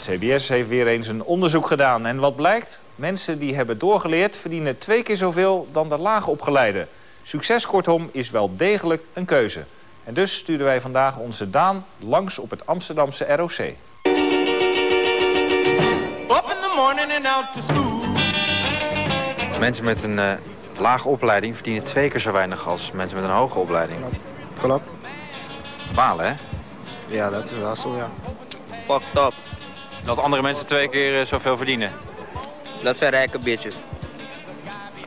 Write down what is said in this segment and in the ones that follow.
Het CBS heeft weer eens een onderzoek gedaan. En wat blijkt? Mensen die hebben doorgeleerd verdienen twee keer zoveel dan de laag opgeleide. Succes kortom is wel degelijk een keuze. En dus sturen wij vandaag onze Daan langs op het Amsterdamse ROC. Up in the morning and out to school. Mensen met een uh, lage opleiding verdienen twee keer zo weinig als mensen met een hoge opleiding. Klopt. Balen, hè? Ja, dat is wel zo, ja. Fucked up. Dat andere mensen twee keer uh, zoveel verdienen. Dat zijn rijke bitches.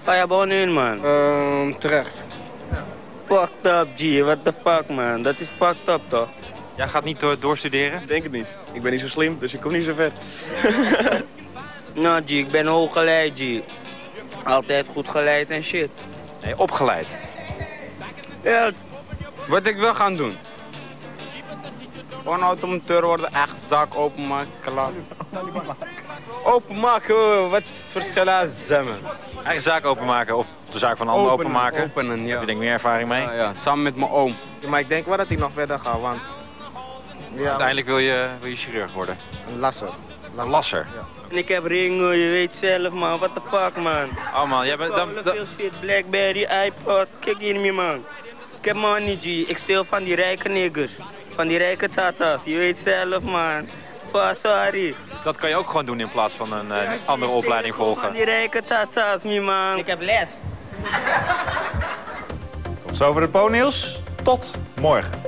Ga je gewoon in, man? Um, terecht. Fucked up, G. What the fuck, man? Dat is fucked up, toch? Jij gaat niet door, doorstuderen? Ik denk het niet. Ik ben niet zo slim, dus ik kom niet zo ver. nou, G, ik ben hooggeleid, G. Altijd goed geleid en shit. Nee, opgeleid. Ja. Wat ik wil gaan doen? Gewoon automonteur worden, echt zak openmaken, klaar. Openmaken, wat is het verschil aan zemmen? Eigen zaak openmaken of de zaak van anderen openen, openmaken? Openen, ja. Heb je denk meer ervaring mee? Ja, ja, samen met mijn oom. Ja, maar ik denk wel dat ik nog verder ga, want... Ja, Uiteindelijk wil je, wil je chirurg worden? Een lasser. Een lasser? Ja. En ik heb ringen, je weet zelf man, what the fuck man. Oh man, jij bent... Dan, dan, veel shit, Blackberry, iPod, kijk hier niet man. Ik heb money G, ik stel van die rijke niggers. Van die rijke tatas, je weet zelf man. Sorry. Dat kan je ook gewoon doen in plaats van een uh, andere opleiding volgen. Van die rijke tatas, mi man. Ik heb les. Tot zover de pony's. Tot morgen.